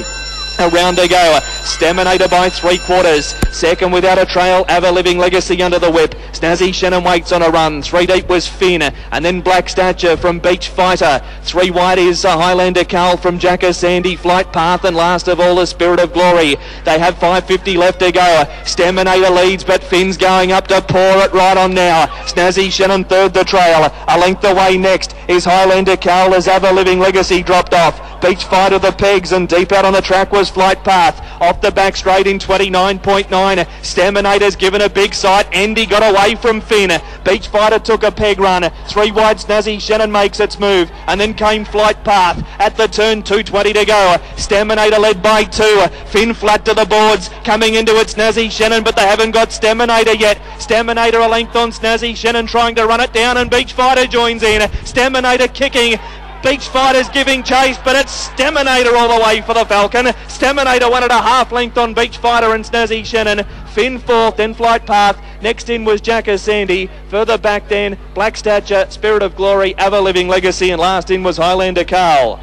Glory. Around to go. Staminator by three quarters. Second without a trail. Ever Living Legacy under the whip. Snazzy Shannon waits on a run. Three deep was Finn. And then Black Stature from Beach Fighter. Three wide is a Highlander Carl from Jacker Sandy. Flight Path. And last of all, the Spirit of Glory. They have 550 left to go. Staminator leads, but Finn's going up to pour it right on now. Snazzy Shannon third the trail. A length away next is Highlander Carl as Ever Living Legacy dropped off. Beach fight of the pegs and deep out on the track was Flight Path. Off the back straight in 29.9. Staminator's given a big sight. Andy got away from Finn. Beach Fighter took a peg run. Three wide Snazzy Shannon makes its move. And then came Flight Path at the turn 220 to go. Staminator led by two. Finn flat to the boards. Coming into it Snazzy Shannon, but they haven't got Staminator yet. Staminator a length on Snazzy Shannon trying to run it down and Beach Fighter joins in. Staminator kicking. Beach Fighters giving chase, but it's Staminator all the way for the Falcon. Staminator one and a half length on Beach Fighter and Snazzy Shannon. Finn fourth, then Flight Path. Next in was Jacker Sandy. Further back then, Black Stature, Spirit of Glory, Ever Living Legacy, and last in was Highlander Carl.